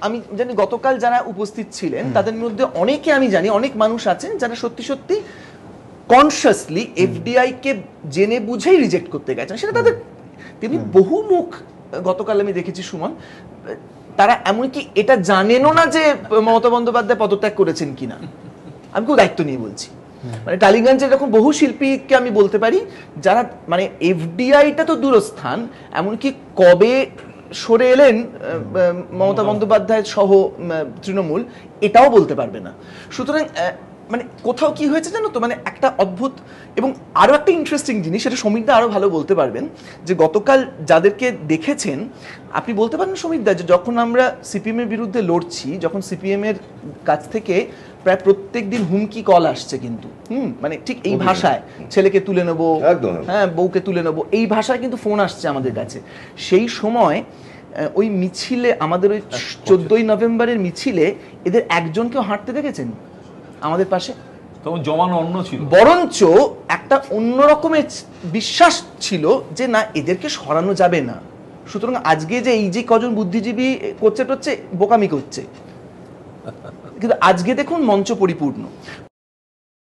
আমি জানি গতকাল যারা উপস্থিত ছিলেন তাদের মধ্যে অনেকে আমি জানি অনেক মানুষ আছেন যারা সত্যি সত্যি কনসিয়াসলি এফডিআই কে জেনে বুঝেই রিজেক্ট করতে গেছেন। সেটা তাদের তেমনি বহু মুখ গতকাল আমি দেখেছি সুমন তারা এমনকি এটা জানেনও না যে মমতা বন্দ্যোপাধ্যায় পদত্যাগ করেছেন কিনা। আমি খুব দায়িত্ব নিয়ে বলছি। মানে টালিগঞ্জের এরকম বহু শিল্পীকে আমি বলতে পারি যারা মানে এফডিআইটা তো দূরস্থান এমনকি কবে সরে এলেন মমতা বন্দ্যোপাধ্যায় সহ তৃণমূল এটাও বলতে পারবে না। সুতরাং মানে কোথাও কি হয়েছে জানো তো? মানে একটা অদ্ভুত এবং আরও একটা ইন্টারেস্টিং জিনিস সেটা সমীরদা আরও ভালো বলতে পারবেন যে গতকাল যাদেরকে দেখেছেন আপনি বলতে পারেন সমীরদা যে যখন আমরা সিপিএমের বিরুদ্ধে লড়ছি যখন সিপিএমের কাছ থেকে প্রায় প্রত্যেক দিন হুমকি কল আসছে কিন্তু হুম মানে ঠিক এই ভাষায় ছেলেকে তুলে নেব একদম। হ্যাঁ বউকে তুলে নেব এই ভাষায় কিন্তু ফোন আসছে আমাদের কাছে। সেই সময় ওই মিছিলে আমাদের ওই চোদ্দই নভেম্বরের মিছিলে এদের একজনকেও হাঁটতে দেখেছেন আমাদের পাশে? তখন জমানো অন্য ছিল। বরঞ্চ একটা অন্য রকমের বিশ্বাস ছিল যে না এদেরকে সরানো যাবে না। সুতরাং আজকে যে এই যে কজন বুদ্ধিজীবী করছে টচ্ছে বোকামি করছে। কিন্তু আজকে দেখুন মঞ্চ পরিপূর্ণ।